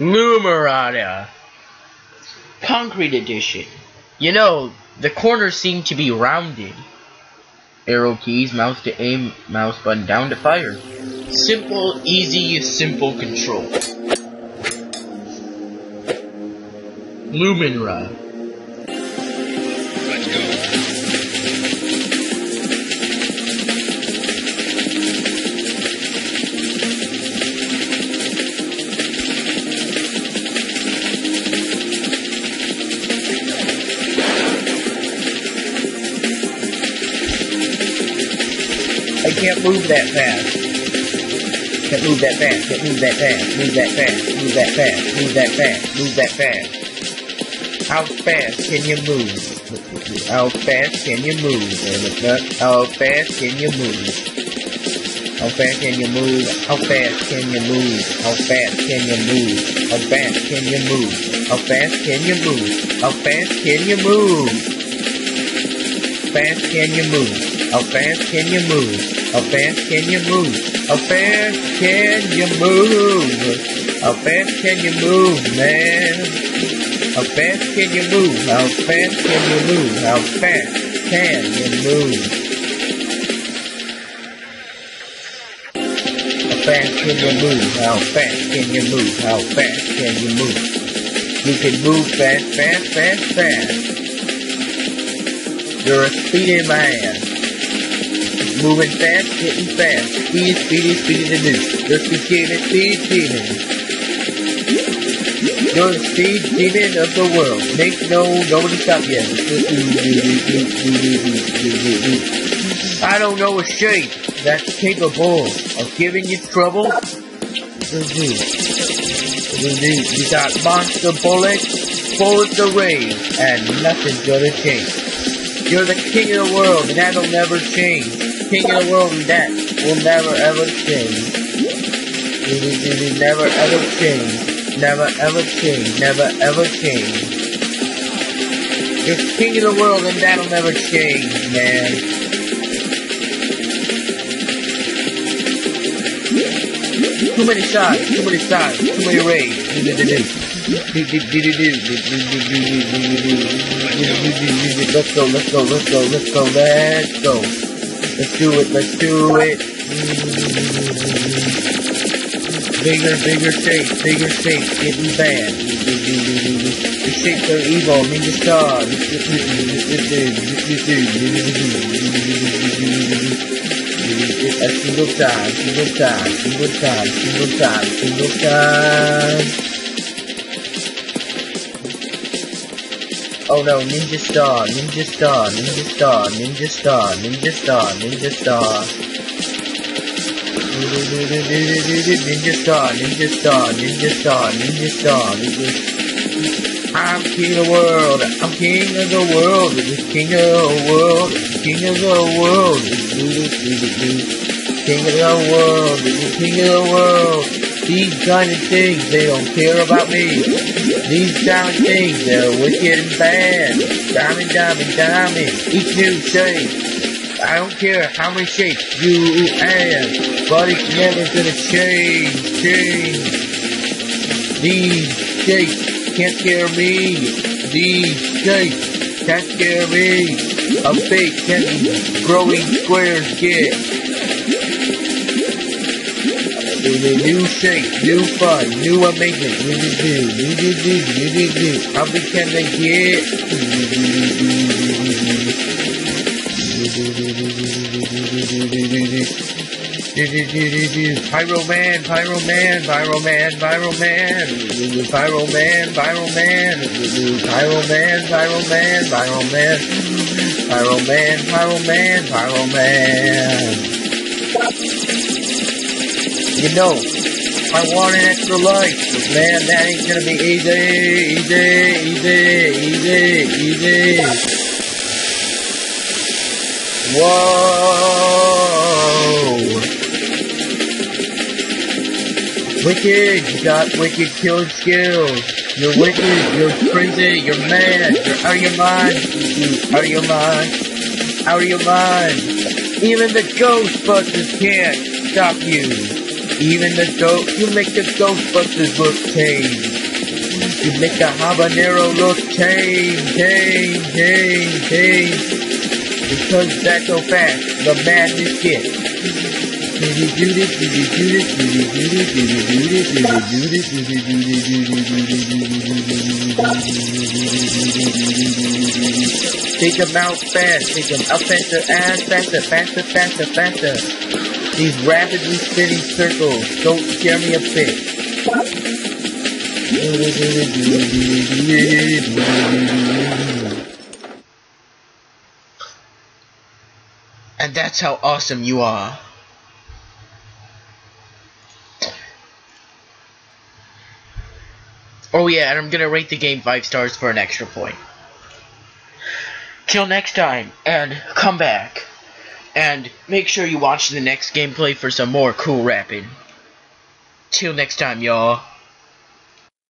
Lumarada. Concrete Edition. You know, the corners seem to be rounded. Arrow keys, mouse to aim, mouse button down to fire. Simple, easy, simple control. Luminara. Can't move that fast. Can't move that fast. Can't move that fast. Move that fast. Move that fast. Move that fast. Move that fast. How fast can you move? How fast can you move? How fast can you move? How fast can you move? How fast can you move? How fast can you move? How fast can you move? How fast can you move? How fast can you move? Fast can you move? How fast can you move? How fast can you move? How fast can you move? How fast can you move, man? How fast can you move? How fast can you move? How fast can you move? How fast can you move? How fast can you move? How fast can you move? You can move fast, fast, fast, fast. You're a speedy man. Moving fast, getting fast. Speedy, speedy, speedy to do. You're speed demon, speed demon. You're the speed demon of the world. Make no, nobody stop you. I don't know a shape that's capable of giving you trouble. You got monster bullets, bullets of raise, and nothing's gonna change. You're the king of the world, and that'll never change. King of the world, that will never ever change. Never ever change. Never ever change. Never ever change. You're king of the world, and that'll never change, man. Too many shots, too many shots, too many raids. Let's go, let's go, let's go, let's go, let's go. Let's do it, let's do it. Mm. Bigger, bigger shapes, bigger shapes, getting bad. The shapes are evil, ninja star. A single time, single time, single time, single time, single time. Oh no, Ninja Star, Ninja Star, Ninja Star, Ninja Star, Ninja Star, Ninja Star. Ninja Star, Ninja Star, Ninja Star, Ninja Star, Ninja I'm king of the world, I'm king of the world, king of the world, king of the world, king of the world, king of the world. These kind of things, they don't care about me. These kind of things, they're wicked and bad. Diamond, diamond, diamond, each new shape. I don't care how many shapes you have, but it's never gonna change, change. These shapes can't scare me. These shapes can't scare me. A fake can growing squares get. New shape, new fun, new amazement, new new new new new new new new. How big can they get? Pyro Man, Pyro Man, Pyro Man, Pyro Man, Pyro Man, Pyro Man, Pyro Man, Pyro Man, Pyro Man, Pyro Man, Pyro Man, Pyro Man. You know, I want an extra life, but man, that ain't gonna be easy, easy, easy, easy, easy. Whoa! Wicked, you got wicked killing skills. You're wicked, you're crazy, you're mad, you're out of your mind, out of your mind, out of your mind. Even the Ghostbusters can't stop you. Even the ghost, you make the Ghostbusters look tame. You make the habanero look tame, tame, tame, tame. Because that's so fast, the madness gets. Did you do this? Did you do this? Did you do this? Did you do this? Did you do this? Did you do this? Did you do this? Take them out fast. Take them up faster and faster, faster, faster, faster. These rapidly spinning circles don't scare me a bit. And that's how awesome you are. Oh yeah, and I'm gonna rate the game 5 stars for an extra point. Till next time, and come back. And make sure you watch the next gameplay for some more cool rapping. Till next time, y'all.